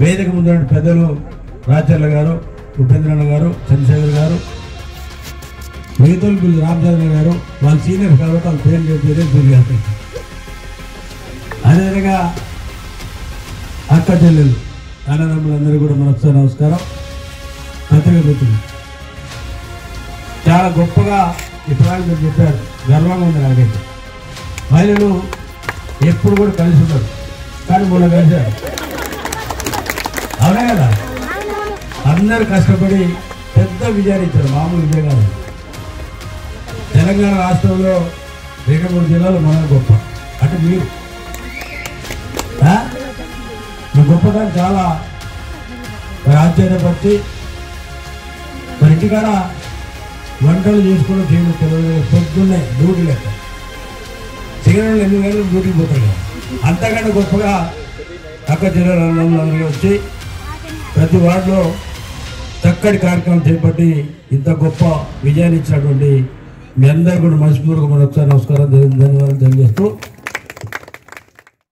వేదిక ముందు పెద్దలు రాచర్ల గారు ఉపేంద్రన్న గారు చంద్రశేఖర్ గారు మిగతాలు పిల్లలు రామచంద్ర గారు వాళ్ళ సీనియర్ కాబట్టి వాళ్ళ పేరు చెప్పేదే గురి అదేవిధంగా అక్క చెల్లెలు అన్నదమ్ములందరూ కూడా మనసు నమస్కారం. పత్రిక మిత్రులు చాలా గొప్పగా ఇప్పుడు మీరు చెప్పారు. గర్వంగా ఉంది నాకైతే. మహిళలు ఎప్పుడు కూడా కలిసి ఉంటారు కానీ మొన్న కలిశారు. అవునా కదా? అందరూ కష్టపడి పెద్ద విజయాన్ని ఇచ్చారు మామూలు విజయం కాదు. తెలంగాణ రాష్ట్రంలో రెండు మూడు జిల్లాలు మన గొప్ప. అంటే మీరు. మీ గొప్పదాన్ని చాలా మరి ఆశ్చర్యపరిచి మరి ఇంటికాడ వంటలు చేసుకుని చేయడం తెలియదు పొద్దున్నే డ్యూటీ లెక్క. సిగరెట్లు ఎన్ని గంటలు డ్యూటీకి పోతారు అంతకంటే గొప్పగా అక్క జిల్లాలందరూ వచ్చి ప్రతి వార్డులో చక్కటి కార్యక్రమం చేపట్టి ఇంత గొప్ప విజయాన్ని ఇచ్చినటువంటి మీ అందరూ కూడా మనస్ఫూర్తిగా మరొకసారి నమస్కారం ధన్యవాదాలు తెలియజేస్తూ